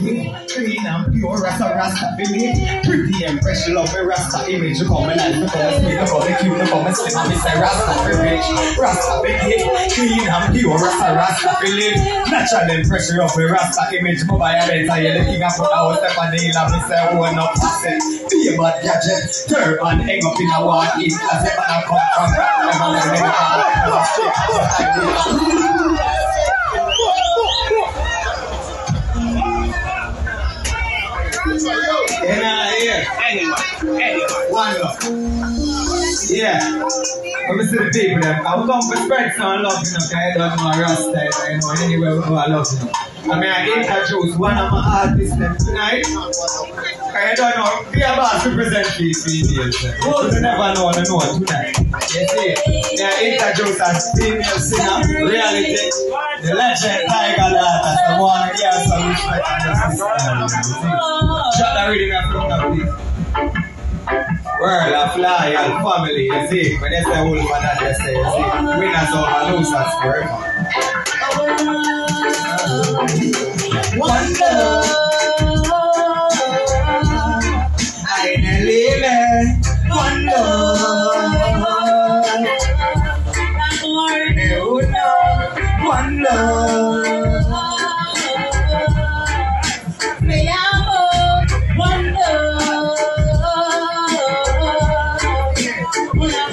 Clean and pure rasta rasta baby Pretty and fresh love me rasta image You come alive, you come sweet, you come cute, you come slim And me say rasta privilege Rasta baby Clean and pure rasta rasta baby Natural and fresh love me rasta image Me buy a Benz, I the king and put out step on the hill And me say oh no pass it Be a bad gadget Turban hang up in a wall East class, if I come from Never let me And I hear Anyone, anyone. one love. Yeah. Let me see the people them. I will come for spread some love, you know, because I don't know a Rasta, you know, anywhere we go, I love you. I mean, I introduce one of my artists them tonight. I don't know, be a boss to present these females. Eh. Who you never know, I know tonight. You see, they introduce a female singer, Rhiality, the legend, Tiger Lata, the one gives some respect and justice. Shut the reading up from that, please. World of loyal family, you see. When they say wolf and that, they say, you see. Winners over losers forever. One love,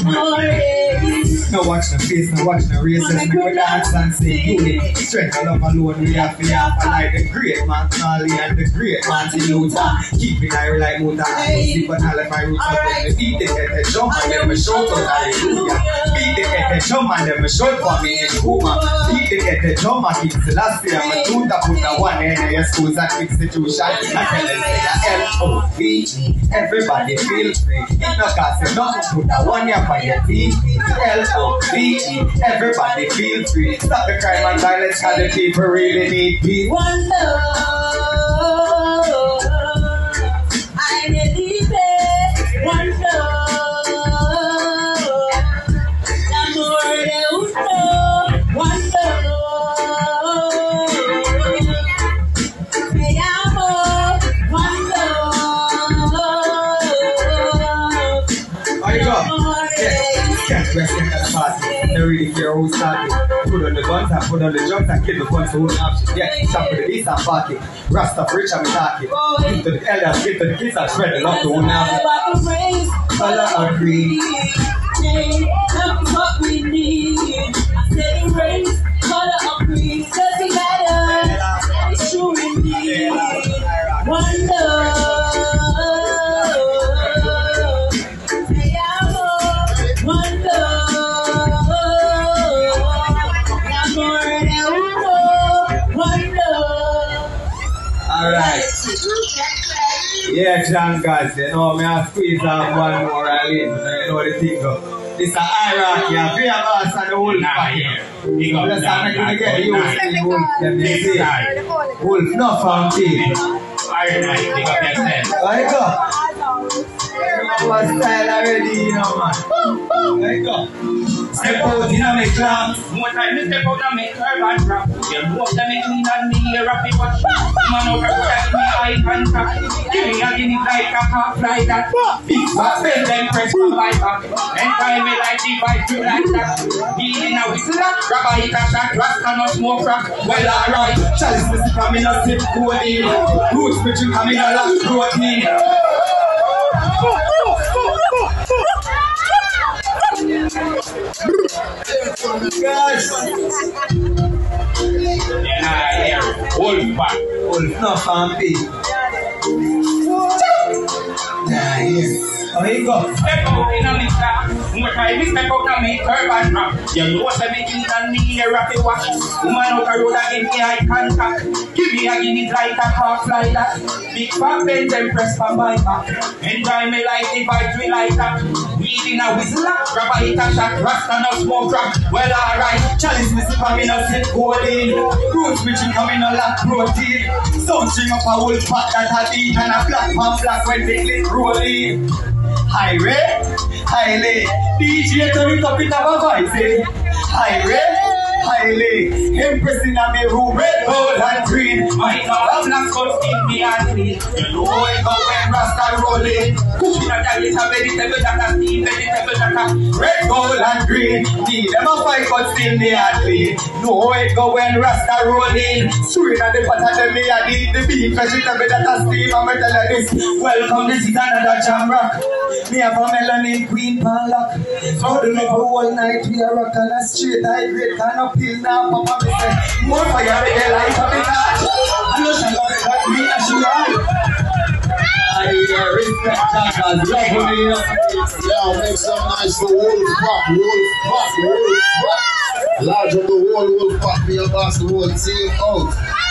un amor. no watch the face, no watch the races, make we dance and say unity. Strength and love alone, we have to have like the great man Nolly and the great Martin Luther. Keeping I like go sleep and I let my roots up when the beat the head, the jump and then we shout out hallelujah. Beat the head, the jump and then we shout for me in Kuma. Beat the head, the jump and keep Celestia, my tuta put the one in your schools and institution. I tell them say the L-O-V-E, everybody feel free. If no cost you nothing, put the one here for your teeth. L-O-V-E, everybody feel free. Stop the crime and violence, cause the people really need peace. One love, Rest in that party. They really care. Put on the guns and put on the drugs and kill the guns who won't option. Yeah, stop with the beast and party. Rasta for rich and talking. Give to the elders, give to the kids and spread the love to the race, Color agree. That's Alright. Yeah, John guys, you know, me I squeeze off one more and leave. You know the thing go. It's a HirawKey, a Viiaaboss and the whole Nah, pack. yeah. Let's that not guy, get used night. to the wolf, them, you see. Night. Wolf, no fountain. Iron Knight, up yourself. You go. Our style already, you know, man. There you go. Step out in a me club. More time me step out and make her bad rap. You know up them clean and me here happy watch. Man over there give me eye contact. Give me a guinea like a half like that. Big fat bend them press my back. And time me like the vibe you like that. Be in a whistle, grab a hit a shot, smoke crack. Well alright. Chalice me sip and me no sip codeine. Roots me drink and me no lack protein. Guys, Yeah, yeah. Wolf back. Wolf no family. Nah, yeah. Oh, here you go. Step out in a me car. More time me step out and make her bad rap. You know me clean and me here happy watch. Woman out the road and give me eye contact. Give me a guinea like a half like that. Big fat bend them press for my back. Enjoy me like the vibes we like that. Weed in a whistle, grab a hit a shot. Rasta no smoke crack. Well alright. Chalice me sip and me no sip codeine. Roots me drink and me no lack protein. Some string up a wolf pack that a beat and a black man black when they click rolling. Highway, highway. DJ turn it up in a voice. eh? Smiley. Empress in a me room, red, gold and green. Might not have black but still me and clean. You know it go when Rasta rolling. Cooking a diet a vegetable that a steam vegetable that a Red, gold and green. Me them a fight but still me a clean. Know it go when Rasta rolling. Straight at the pot them me a eat the beef vegetable that a steam. I'ma tell you this. Welcome this is another jam rock. Me have a melanin queen pan lock. The love whole night we a rock and a straight high grade can up pill now. The know it like me uh, respect that as make some nice for wolf pack, wolf pack, wolf pack. Large of the whole wolf pack, me a the whole team out.